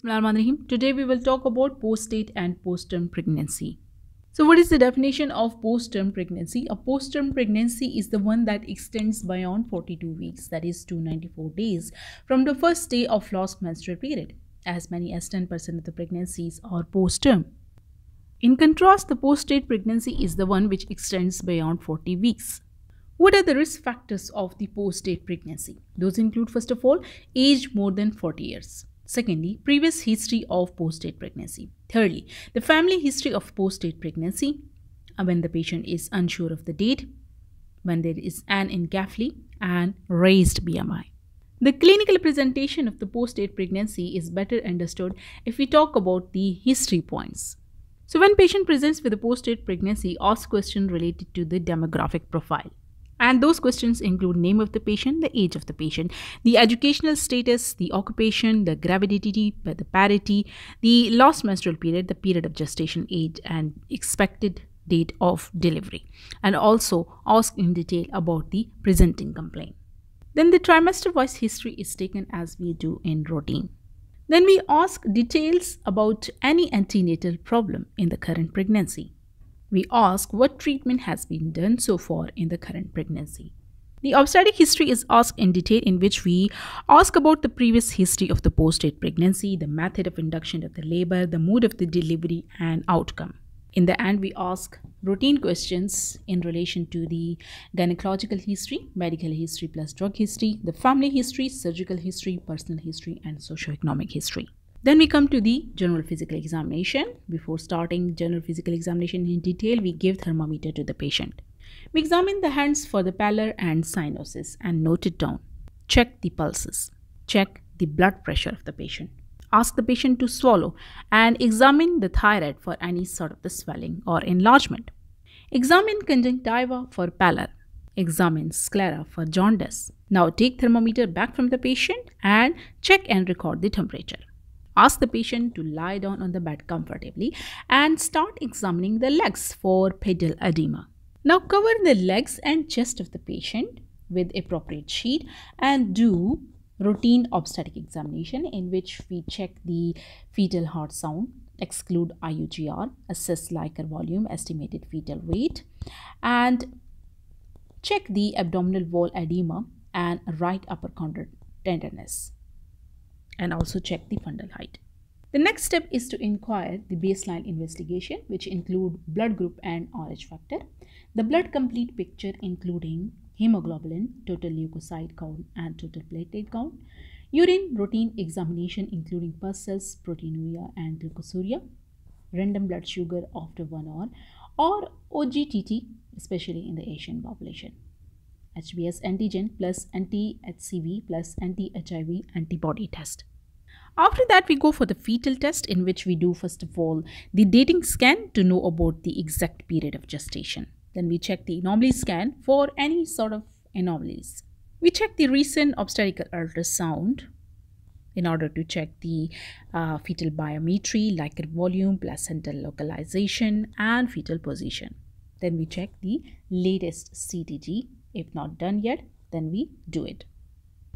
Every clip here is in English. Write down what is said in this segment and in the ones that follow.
Bismillahirrahmanirrahim. Today we will talk about post-date and post-term pregnancy. So what is the definition of post-term pregnancy? A post-term pregnancy is the one that extends beyond 42 weeks, that is 294 days, from the first day of last menstrual period. As many as 10% of the pregnancies are post-term. In contrast, the post-date pregnancy is the one which extends beyond 40 weeks. What are the risk factors of the post-date pregnancy? Those include, first of all, age more than 40 years. Secondly, previous history of post-date pregnancy. Thirdly, the family history of post-date pregnancy uh, when the patient is unsure of the date, when there is an anencephaly and raised BMI. The clinical presentation of the post-date pregnancy is better understood if we talk about the history points. So when patient presents with a post-date pregnancy, ask question related to the demographic profile. And those questions include name of the patient, the age of the patient, the educational status, the occupation, the gravidity, the parity, the last menstrual period, the period of gestation age, and expected date of delivery. And also ask in detail about the presenting complaint. Then the trimester wise history is taken as we do in routine. Then we ask details about any antenatal problem in the current pregnancy we ask what treatment has been done so far in the current pregnancy. The obstetric history is asked in detail in which we ask about the previous history of the post-date pregnancy, the method of induction of the labor, the mode of the delivery and outcome. In the end, we ask routine questions in relation to the gynecological history, medical history plus drug history, the family history, surgical history, personal history and socioeconomic history. Then we come to the general physical examination. Before starting general physical examination in detail, we give thermometer to the patient. We examine the hands for the pallor and cyanosis and note it down. Check the pulses. Check the blood pressure of the patient. Ask the patient to swallow and examine the thyroid for any sort of the swelling or enlargement. Examine conjunctiva for pallor. Examine sclera for jaundice. Now take thermometer back from the patient and check and record the temperature. Ask the patient to lie down on the bed comfortably and start examining the legs for pedal edema. Now cover the legs and chest of the patient with appropriate sheet and do routine obstetric examination in which we check the fetal heart sound, exclude IUGR, assess liquor volume, estimated fetal weight, and check the abdominal wall edema and right upper condylar tenderness and also check the fundal height. The next step is to inquire the baseline investigation which include blood group and RH factor, the blood complete picture including hemoglobin, total leukocyte count and total platelet count, urine routine examination including pus cells, proteinuria and glucosuria, random blood sugar after 1 hour or OGTT especially in the Asian population. HBS antigen plus anti-HCV plus anti-HIV antibody test. After that, we go for the fetal test in which we do first of all the dating scan to know about the exact period of gestation. Then we check the anomaly scan for any sort of anomalies. We check the recent obstetrical ultrasound in order to check the uh, fetal biometry, liquor volume, placental localization, and fetal position. Then we check the latest CTG. If not done yet, then we do it.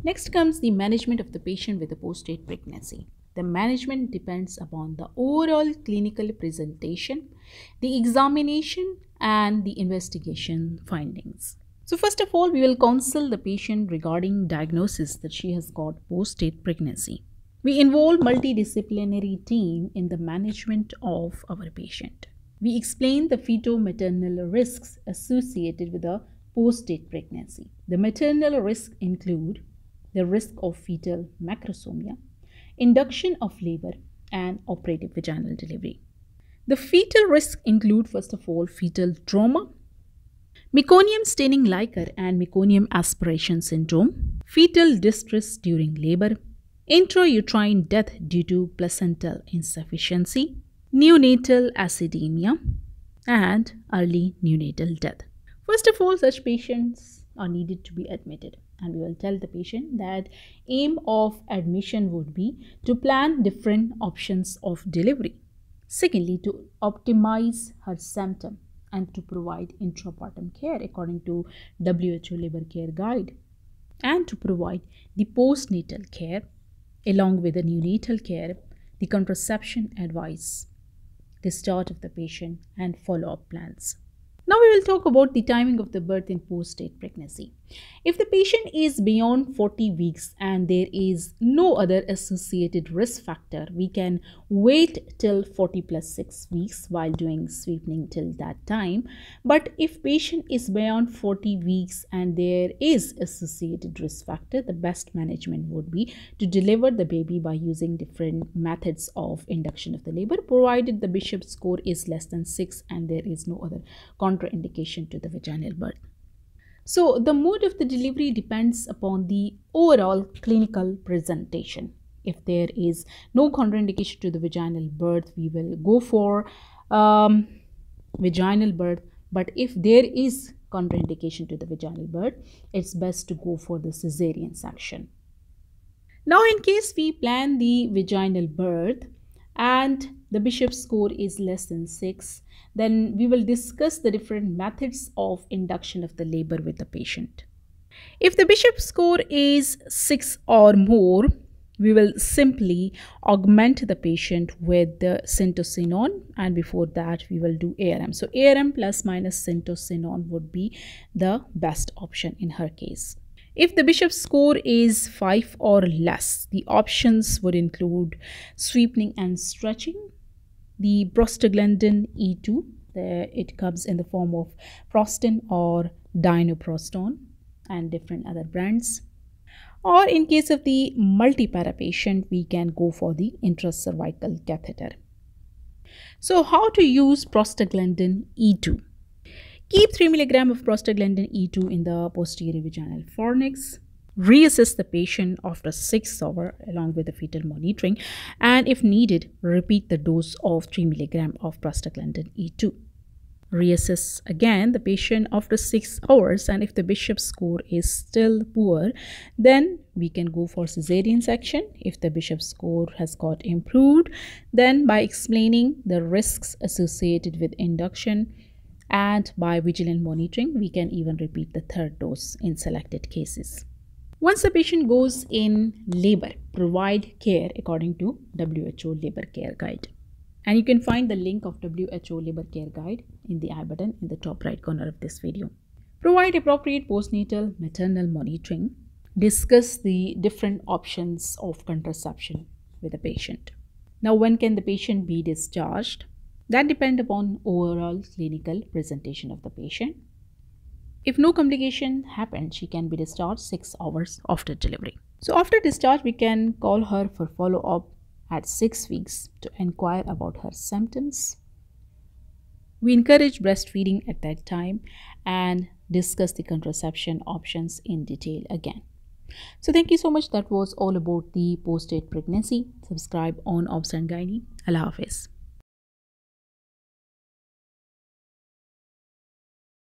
Next comes the management of the patient with a post-date pregnancy. The management depends upon the overall clinical presentation, the examination and the investigation findings. So first of all, we will counsel the patient regarding diagnosis that she has got post-date pregnancy. We involve multidisciplinary team in the management of our patient. We explain the fetal maternal risks associated with a post-date pregnancy. The maternal risks include the risk of fetal macrosomia, induction of labor, and operative vaginal delivery. The fetal risks include, first of all, fetal trauma, meconium staining liquor and meconium aspiration syndrome, fetal distress during labor, intrauterine death due to placental insufficiency, neonatal acidemia, and early neonatal death. First of all, such patients are needed to be admitted. And we will tell the patient that aim of admission would be to plan different options of delivery. Secondly to optimize her symptom and to provide intrapartum care according to WHO labor care guide. And to provide the postnatal care along with the neonatal care the contraception advice, discharge of the patient, and follow up plans. Now we will talk about the timing of the birth in post-date pregnancy. If the patient is beyond 40 weeks and there is no other associated risk factor, we can wait till 40 plus 6 weeks while doing sweeping till that time. But if patient is beyond 40 weeks and there is associated risk factor, the best management would be to deliver the baby by using different methods of induction of the labor provided the Bishop score is less than 6 and there is no other contraindication to the vaginal birth. So the mode of the delivery depends upon the overall clinical presentation. If there is no contraindication to the vaginal birth, we will go for um, vaginal birth. But if there is contraindication to the vaginal birth, it's best to go for the cesarean section. Now, in case we plan the vaginal birth and the bishop score is less than 6 then we will discuss the different methods of induction of the labor with the patient if the bishop score is 6 or more we will simply augment the patient with the syntocinon and before that we will do ARM. So ARM plus minus syntocinon would be the best option in her case. If the bishop score is 5 or less, the options would include sweeping and stretching, the prostaglandin E2, the, it comes in the form of Prostin or Dinoprostone and different other brands. Or in case of the multipara patient, we can go for the intracervical catheter. So how to use prostaglandin E2? Keep 3 mg of prostaglandin E2 in the posterior vaginal fornix. Reassess the patient after 6 hours along with the fetal monitoring and if needed, repeat the dose of 3 mg of prostaglandin E2. Reassess again the patient after 6 hours and if the bishop score is still poor, then we can go for cesarean section. If the bishop score has got improved, then by explaining the risks associated with induction, and by vigilant monitoring, we can even repeat the third dose in selected cases. Once the patient goes in labor, provide care according to WHO Labor Care Guide. And you can find the link of WHO Labor Care Guide in the I button in the top right corner of this video. Provide appropriate postnatal maternal monitoring. Discuss the different options of contraception with the patient. Now, when can the patient be discharged? That depend upon overall clinical presentation of the patient. If no complication happened, she can be discharged 6 hours after delivery. So after discharge, we can call her for follow-up at 6 weeks to inquire about her symptoms. We encourage breastfeeding at that time and discuss the contraception options in detail again. So thank you so much. That was all about the post-date pregnancy. Subscribe on Obs Gynae. Allah Hafiz.